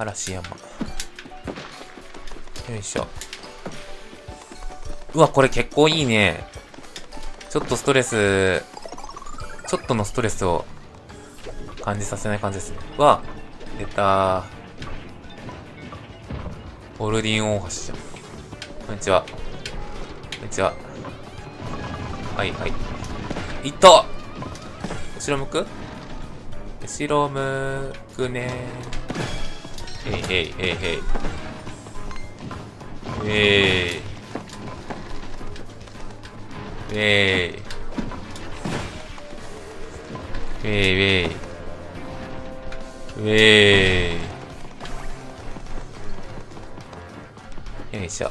嵐山。よいしょ。うわ、これ結構いいね。ちょっとストレス、ちょっとのストレスを感じさせない感じですね。うわ、出たオルディン大橋じゃん。こんにちは。こんにちは。はいはい。いった後ろ向く？後ろ向くねへいへいへいへい。えーウェイウェイウェイウェイよいしょ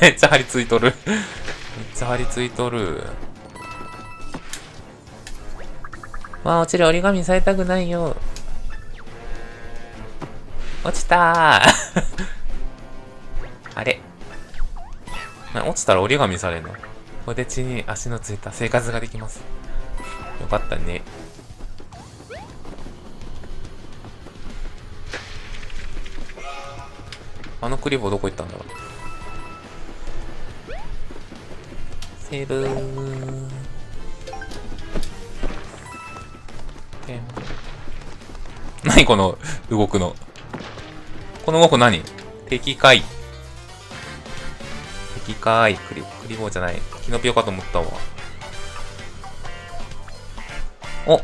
めっちゃ張り付いとるめっちゃ張り付いとるわあ落ちる折り紙されたくないよ落ちた あれ落ちたら折り紙されるの。これで地に足のついた生活ができます。よかったね。あのクリボーどこ行ったんだろう。セーブー。何この動くの。この動く何？敵かい。敵かーい。クリ、クリボーじゃない。キノピオかと思ったわ。おん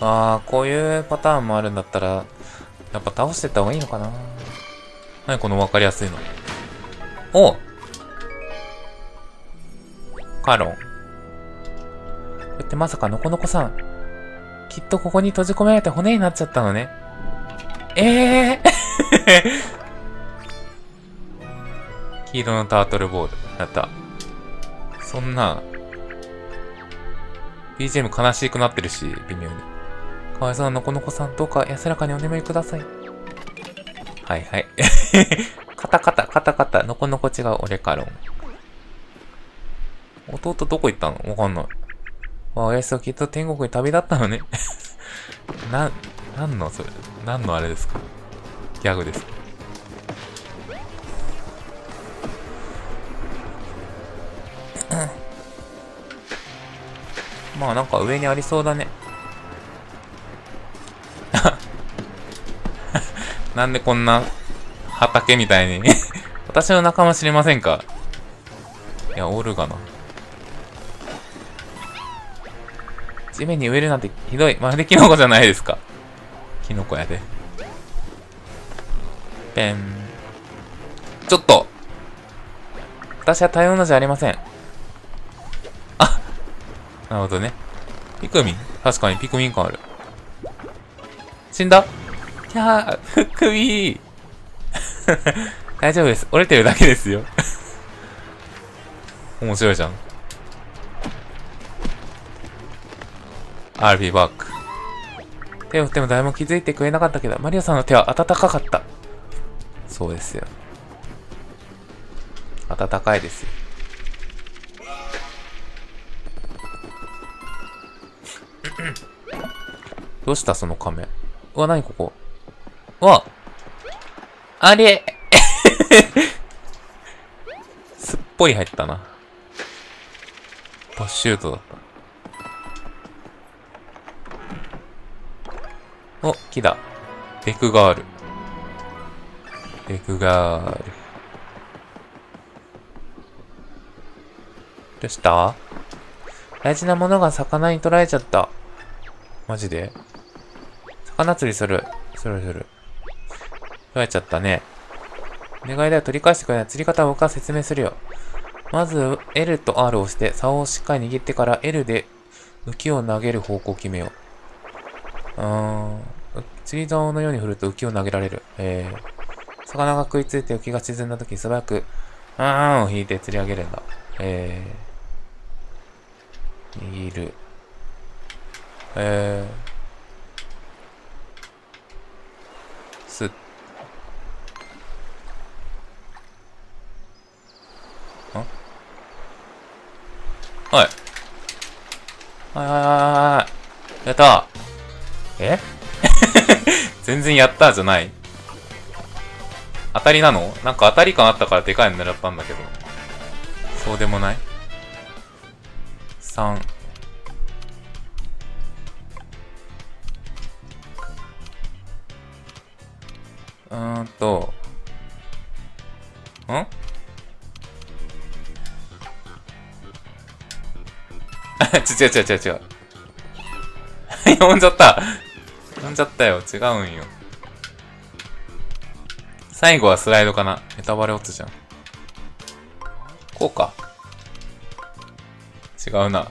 ああ、こういうパターンもあるんだったら、やっぱ倒してった方がいいのかな何この分かりやすいの。おカロン。ってまさかのこのこさん。きっとここに閉じ込められて骨になっちゃったのね。ええー、黄色のタートルボール。やった。そんな、BGM 悲しくなってるし、微妙に。かわいそうなのこのこさん、どうか安らかにお眠りください。はいはい。カタカタ、カタカタ、のこのこ違う、俺カロン。弟どこ行ったの？わかんない。あ、おやすきっと天国に旅立ったのね。な、なんのそれ、なんのあれですか？ギャグですか？まあなんか上にありそうだね。なんでこんな畑みたいに 私の仲間知りませんか？いや、おるがな。地面に植えるなんてひどい。まるでキノコじゃないですか。キノコやで。ペン。ちょっと私は多様なじゃありません。あなるほどね。ピクミン確かにピクミン感ある。死んだキャー首 大丈夫です。折れてるだけですよ面白いじゃん。RP バック。手を振っても誰も気づいてくれなかったけど、マリオさんの手は温かかった。そうですよ。温かいですよ。どうしたその亀。うわ、なにここ？うわあれ すっぽり入ったな。パッシュートだった。お、木だ。ベクガール。ベクガール。どうした？大事なものが魚に取られちゃった。マジで？魚釣りする。するする。取られちゃったね。お願いだよ、取り返してくれない。釣り方を僕は説明するよ。まず、L と R を押して、竿をしっかり握ってから L で浮きを投げる方向を決めよう。うーん。釣り竿のように振ると浮きを投げられる。えー、魚が食いついて浮きが沈んだ時素早く、あーんを引いて釣り上げるんだ。えー、握る。えー、す。はい。はいはいはいはい。やったーえ？全然やったじゃない。当たりなの？なんか当たり感あったからでかいの狙ったんだけど。そうでもない ?3。うーんと。ん？ち、違う違う違う違う。呼んじゃった。呼んじゃったよ。違うんよ。最後はスライドかな。ネタバレオツじゃん。こうか。違うな。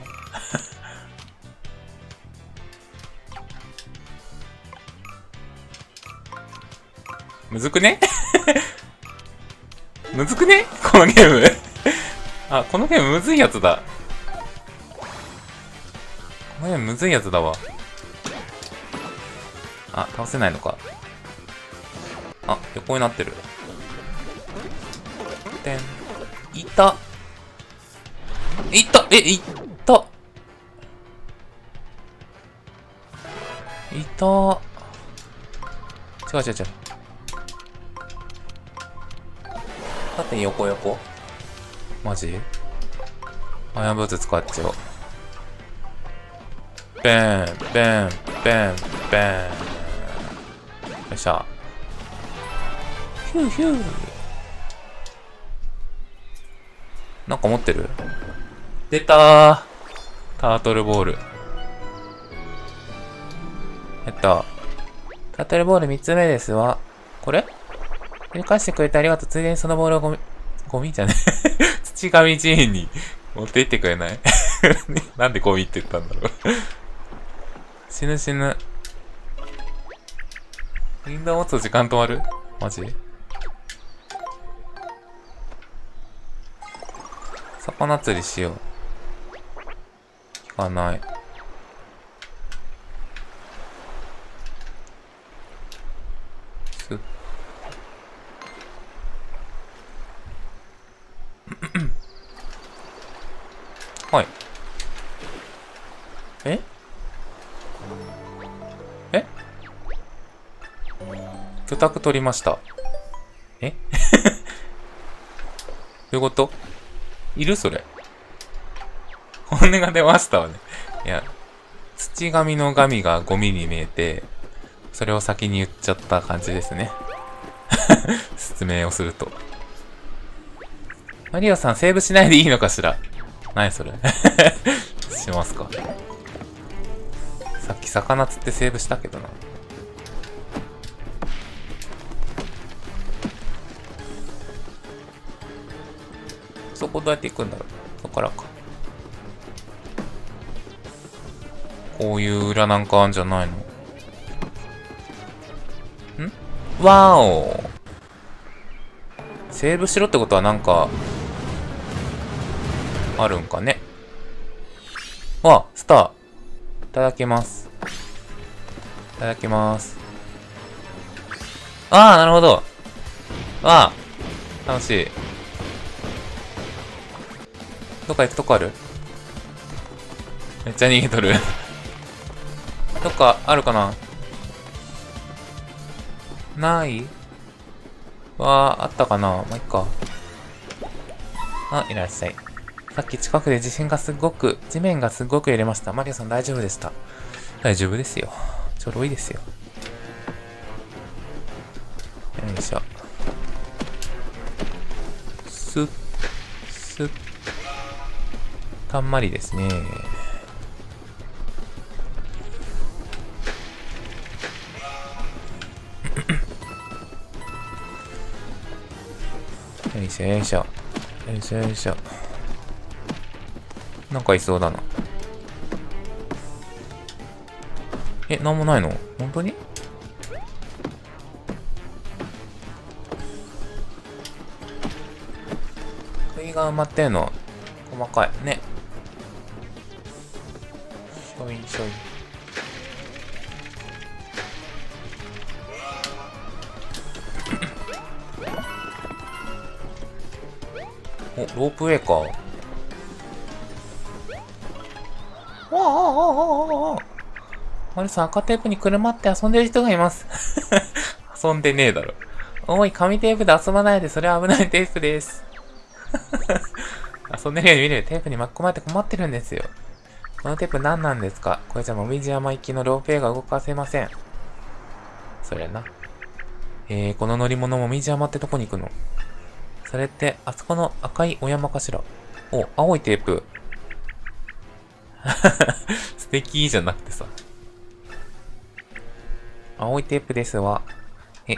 むずくね？むずくね？このゲーム あ、このゲームむずいやつだ。このゲームむずいやつだわ。あ、倒せないのか。あ、横になってる。てん。いた。いたえ、いったいた違う違う違う。縦横横マジ？アイアンブーツ使っちゃおう。ベン、ベン、ベン、ベン。よっしゃ。ヒューヒュー。なんか持ってる？出たー。タートルボール。えっと、タートルボール3つ目ですわ。これ？繰り返してくれてありがとう。ついでにそのボールをゴミ、ゴミじゃね？土神寺院に持って行ってくれない？なんでゴミって言ったんだろう 死ぬ死ぬ。ウィンドウ持つと時間止まる？マジ？魚釣りしよう。聞かない。す はい。え？魚拓取りました。え？どういうこと？いるそれ？本音が出ましたわね。いや、土神の神がゴミに見えて、それを先に言っちゃった感じですね。説明をすると。マリオさん、セーブしないでいいのかしら？何それ しますか。さっき魚釣ってセーブしたけどな。そこどうやって行くんだろう？そこからか。こういう裏なんかあるんじゃないの？ん？わおセーブしろってことはなんか、あるんかね？わ、スター。いただきます。いただきます。ああ、なるほど。ああ、楽しい。どっか行くとこある？めっちゃ逃げとるどっかあるかな？ない？わあ、ったかな？まあ、いっか。あ、いらっしゃい。さっき近くで地震がすごく、地面がすごく揺れました。マリオさん大丈夫でした？大丈夫ですよ。ちょろいですよ。よいしょ。すっ、すっ。たんまりですね。よいしょよいしょ。よいしょよいしょ。なんかいそうだな。え、なんもないの？本当に？杭が埋まってんの細かいね。しょいしょい。お、ロープウェイか。わあ、ああ、ああ、ああ。マリさん、赤テープにくるまって遊んでる人がいます。遊んでねえだろ。おい、紙テープで遊ばないで、それは危ないテープです。遊んでるように見るテープに巻き込まれて困ってるんですよ。このテープ何なんですか？これじゃもみじ山行きのロープウェイが動かせません。そりゃな。えー、この乗り物もみじ山ってとこに行くの？それって、あそこの赤いお山かしら？お、青いテープ。素敵じゃなくてさ。青いテープですわ。え。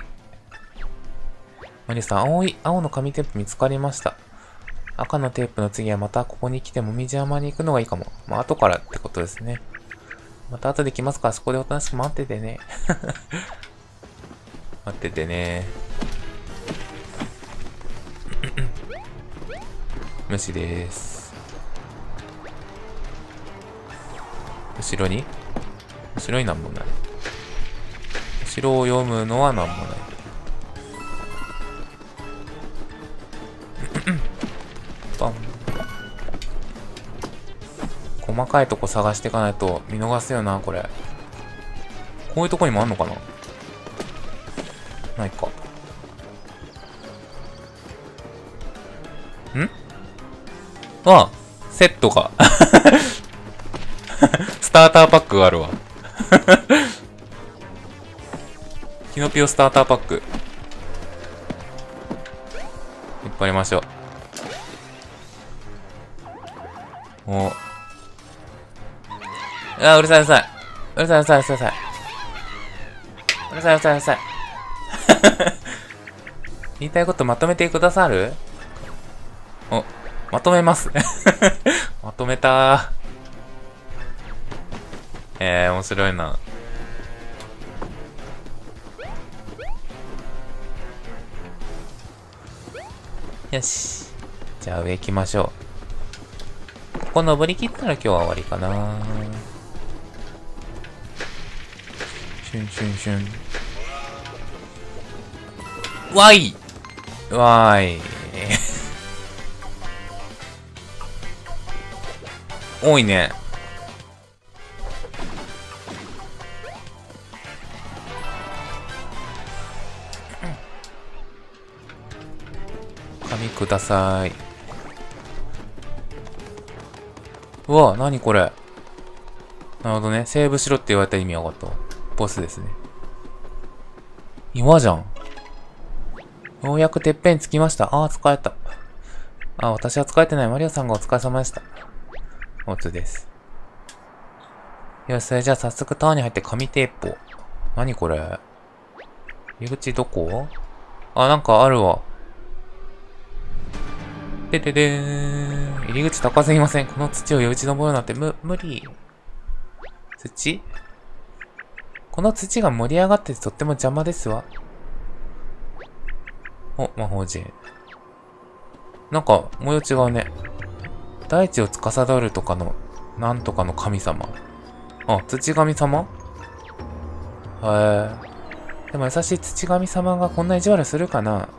マリさん、青い、青の紙テープ見つかりました。赤のテープの次はまたここに来てもみじ山に行くのがいいかも。まあ、後からってことですね。また後で来ますから、そこでおとなしく待っててね。待っててね。無視です。後ろに？後ろになんもない。後ろを読むのはなんもない。細かいとこ探していかないと見逃すよな、これ。こういうとこにもあんのかな？ないか。ん？あ、セットが。スターターパックがあるわ。キノピオスターターパック。引っ張りましょう。おあ、うるさいうるさい。うるさいうるさいうるさい。うるさいうるさいうるさい。言いたいことまとめてくださる？お、まとめます。まとめたえー、面白いな。よし。じゃあ上行きましょう。ここ登り切ったら今日は終わりかな。シュンシュンシュン。わいわーい。多いね。紙ください。うわ、なにこれ。なるほどね。セーブしろって言われた意味わかったわ。ボスですね。岩じゃん。ようやくてっぺんに着きました。ああ、疲れた。ああ、私は疲れてない。マリオさんがお疲れ様でした。おつです。よし、それじゃあ早速タワーに入って紙テープを。何これ？入り口どこ？あ、なんかあるわ。でででーん。入り口高すぎません。この土をよじ登るなんてむ、無理。土？この土が盛り上がっててとっても邪魔ですわ。お、魔法陣。なんか、模様違うね。大地を司るとかの、なんとかの神様。あ、土神様？へえ。でも優しい土神様がこんな意地悪するかな？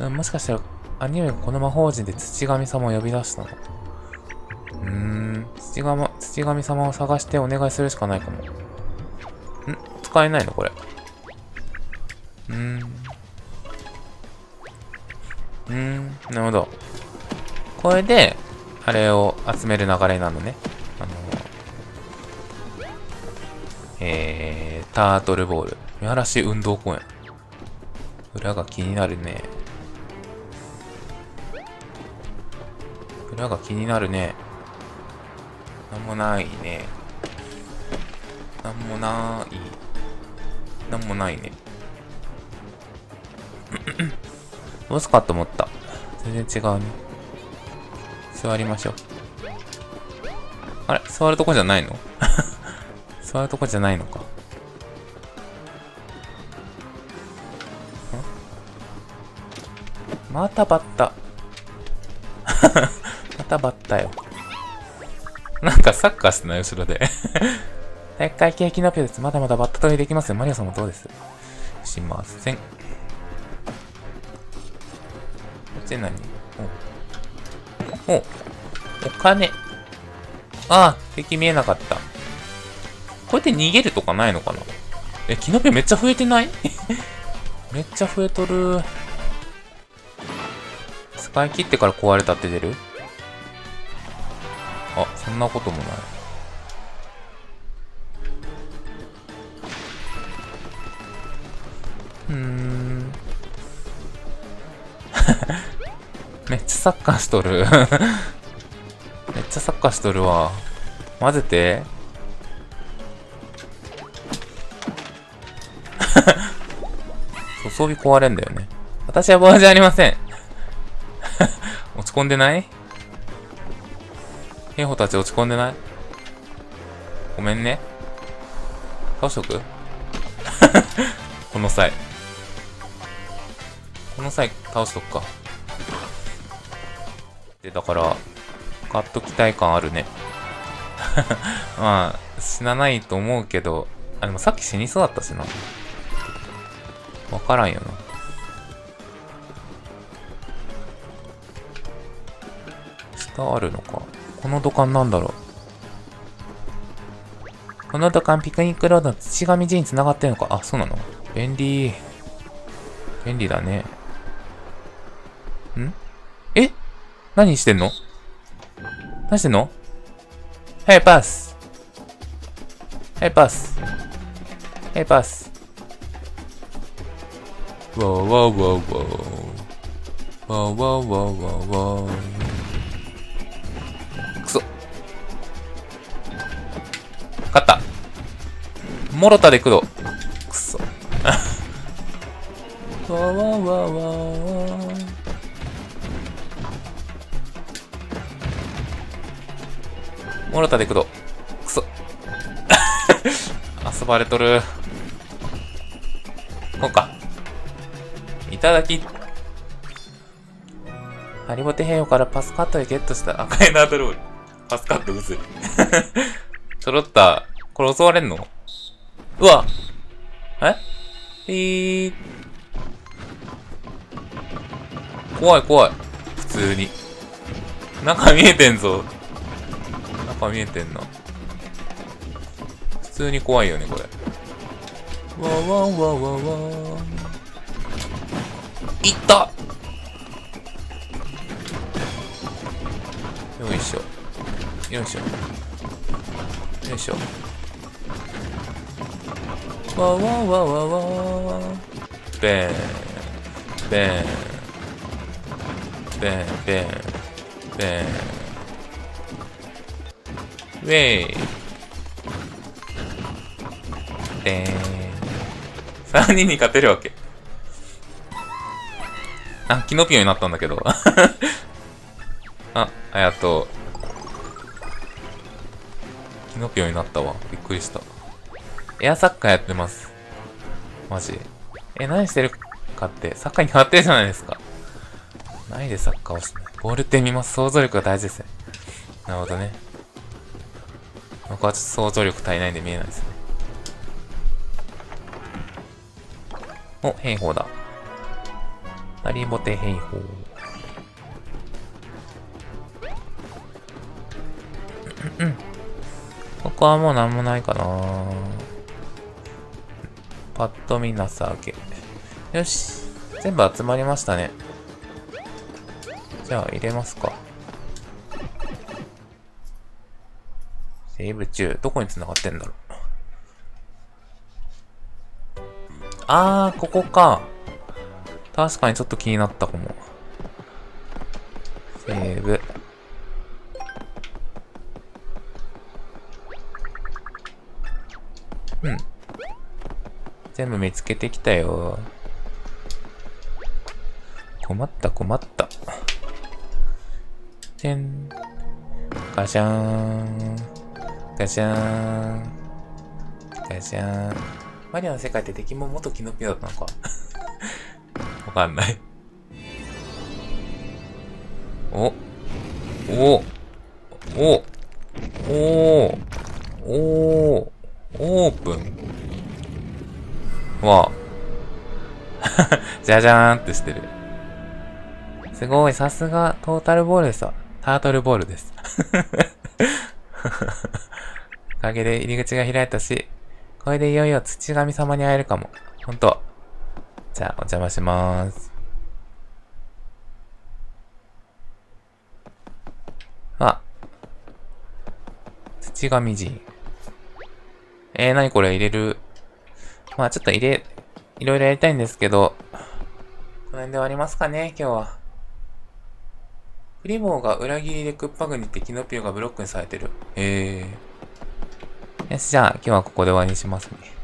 うんもしかしたら、兄上がこの魔法陣で土神様を呼び出したの？うーん、土神、土神様を探してお願いするしかないかも。使えないのこれ。うん。うん、なるほど。これで、あれを集める流れなのね。あの、えー、タートルボール。見晴らし運動公園。裏が気になるね。裏が気になるね。なんもないね。なんもない。なんもないね。ボスかと思った。全然違うね。座りましょう。あれ？座るとこじゃないの？座るとこじゃないのか。またバッタ。またバッタよ。なんかサッカーしてない？後ろで。体育会系キノピオです。まだまだバッタ取りできますよ。マリオさんもどうです？しません。こっち何？おお、お金。ああ、敵見えなかった。こうやって逃げるとかないのかな？え、キノピオめっちゃ増えてない？めっちゃ増えとる。使い切ってから壊れたって出る？あ、そんなこともない。うん。めっちゃサッカーしとる。めっちゃサッカーしとるわ。混ぜて。装備壊れんだよね。私は棒じゃありません。落ち込んでない？兵法たち落ち込んでない？ごめんね。倒しとく？この際。この際倒しとくか。で、だから、買っときたい感あるね。まあ、死なないと思うけど、あ、でもさっき死にそうだったしな。わからんよな。下あるのか。この土管なんだろう。この土管ピクニックロードの土上寺に繋がってるのか。あ、そうなの便利。便利だね。ん？え？何してんの？何してんの？はい、パス。はい、パス。はい、パス。わーわーわーわー。わーわーわーわーわー。くそ。勝った。モロタで駆動。くそ。わーわーわーわー。モロタで駆動。くそ。遊ばれとる。こうか。いただき。ハリボテ兵王からパスカットでゲットした赤いナートロール。パスカット薄い。ちょろった。これ襲われんの？うわえ？えー、怖い怖い。普通に。中見えてんぞ。中見えてんな。普通に怖いよね、これ。わわわわわいったよいしょ。よいしょ。よいしょ。わわわわわべーん。べーん。べーん、べーん。べーん。ウェイ。でーん。3人に勝てるわけ。あ、キノピオになったんだけど。あ、あやとう。キノピオになったわ。びっくりした。エアサッカーやってます。マジ。え、何してるかって、サッカーに変わってるじゃないですか。何でサッカーをしないボールって見ます。想像力が大事ですね。なるほどね。僕は想像力足りないんで見えないですね。お、兵法だ。ハリボテ兵法。うん。ここはもうなんもないかなパッと見なさげ。よし。全部集まりましたね。じゃあ入れますか。セーブ中。どこに繋がってんだろう？あー、ここか。確かにちょっと気になったかも。セーブ。うん。全部見つけてきたよ。困った困った。てん。ガシャーン。ガシャーン。ガシャーン。マリオの世界って敵も元キノピオだったのか わかんない。お。お。お。お。お。オープン。わあ。じゃじゃーんってしてる。すごい、さすが、トータルボールさ。タートルボールです。おかげで入り口が開いたし、これでいよいよ土神様に会えるかも。ほんと。じゃあ、お邪魔しまーす。あ。土神人。えー、なにこれ入れる？まあちょっと入れ、いろいろやりたいんですけど、この辺で終わりますかね、今日は。クリボーが裏切りでクッパグにってキノピオがブロックにされてる。へえー。よし、じゃあ今日はここで終わりにしますね。